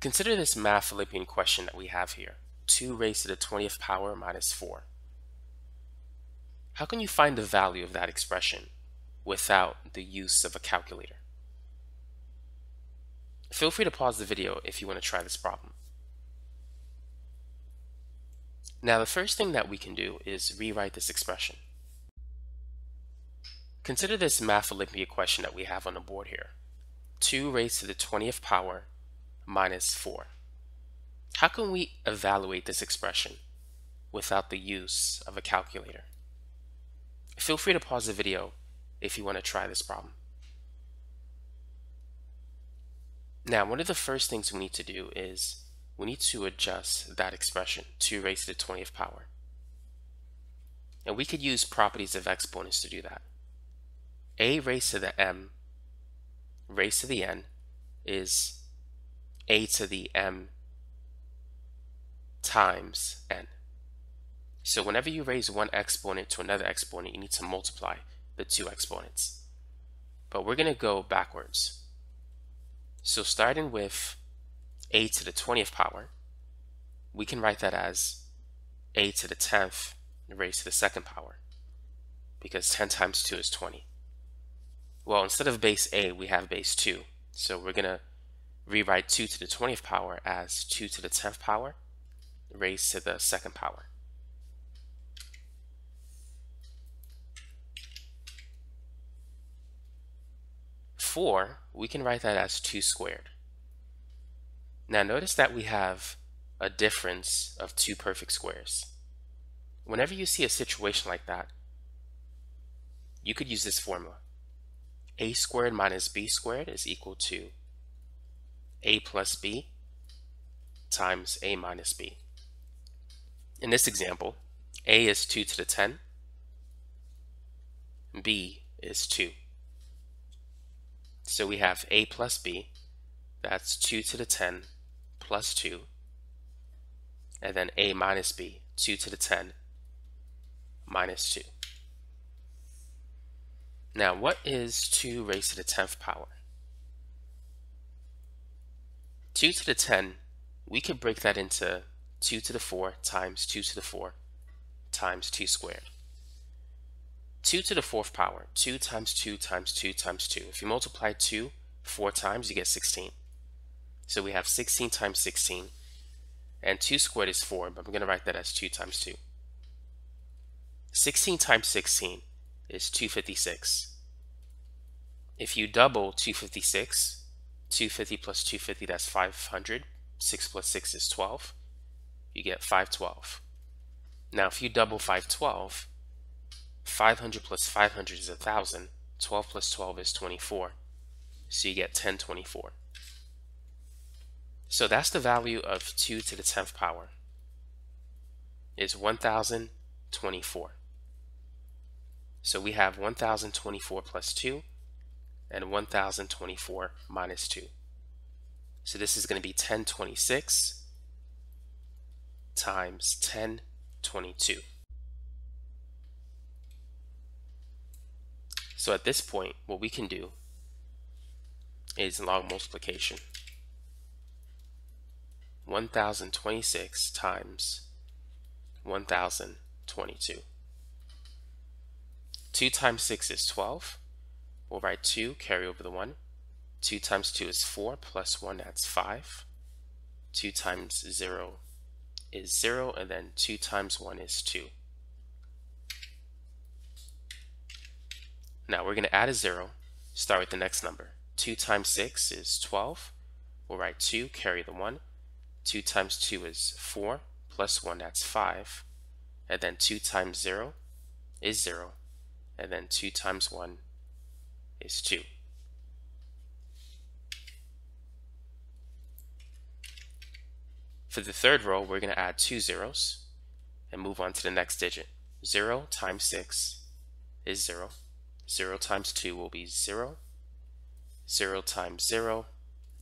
Consider this math Olympiad question that we have here. 2 raised to the 20th power minus 4. How can you find the value of that expression without the use of a calculator? Feel free to pause the video if you want to try this problem. Now the first thing that we can do is rewrite this expression. Consider this Math Olympiad question that we have on the board here. 2 raised to the 20th power minus 4. How can we evaluate this expression without the use of a calculator? Feel free to pause the video if you want to try this problem. Now, one of the first things we need to do is we need to adjust that expression 2 raised to the 20th power. And we could use properties of exponents to do that. a raised to the m raised to the n is a to the m times n. So whenever you raise one exponent to another exponent, you need to multiply the two exponents. But we're going to go backwards. So starting with a to the 20th power, we can write that as a to the 10th raised to the second power because 10 times 2 is 20. Well, instead of base a, we have base 2. So we're going to rewrite 2 to the 20th power as 2 to the 10th power raised to the second power. Four, we can write that as 2 squared. Now notice that we have a difference of two perfect squares. Whenever you see a situation like that, you could use this formula. a squared minus b squared is equal to a plus b times a minus b. In this example, a is 2 to the 10, b is 2. So we have a plus b, that's 2 to the 10 plus 2, and then a minus b, 2 to the 10 minus 2. Now, what is 2 raised to the 10th power? 2 to the 10, we could break that into 2 to the 4 times 2 to the 4 times 2 squared. 2 to the 4th power, 2 times 2 times 2 times 2. If you multiply 2 4 times, you get 16. So we have 16 times 16, and 2 squared is 4, but I'm going to write that as 2 times 2. 16 times 16 is 256. If you double 256, 250 plus 250, that's 500. 6 plus 6 is 12. You get 512. Now, if you double 512, 500 plus 500 is 1,000. 12 plus 12 is 24. So you get 1024. So that's the value of 2 to the 10th power is 1024. So we have 1024 plus 2 and 1024 minus 2. So this is going to be 1026 times 1022. So at this point, what we can do is long multiplication. 1026 times 1022. 2 times 6 is 12. We'll write 2, carry over the 1. 2 times 2 is 4, plus 1, that's 5. 2 times 0 is 0, and then 2 times 1 is 2. Now we're going to add a 0, start with the next number. 2 times 6 is 12. We'll write 2, carry the 1. 2 times 2 is 4, plus 1, that's 5. And then 2 times 0 is 0. And then 2 times 1 is 2. For the third row, we're going to add two zeros and move on to the next digit. 0 times 6 is 0. 0 times 2 will be 0. 0 times 0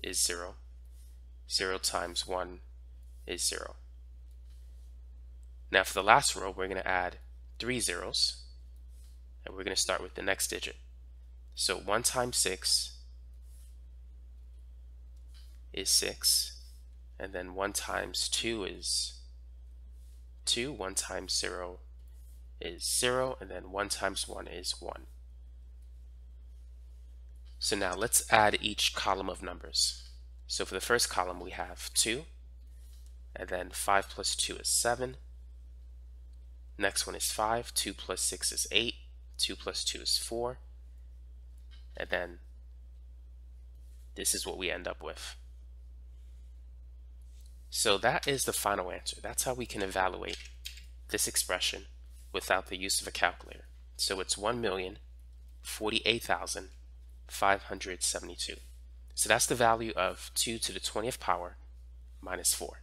is 0. 0 times 1 is 0. Now for the last row, we're going to add three zeros, and we're going to start with the next digit. So 1 times 6 is 6. and then 1 times 2 is 2, 1 times 0 is 0, and then 1 times 1 is 1. So now let's add each column of numbers. So for the first column we have 2, and then 5 plus 2 is 7. Next one is 5, 2 plus 6 is 8, 2 plus 2 is 4, and then this is what we end up with. So that is the final answer. That's how we can evaluate this expression without the use of a calculator. So it's 1,048,572. So that's the value of 2 to the 20th power minus 4.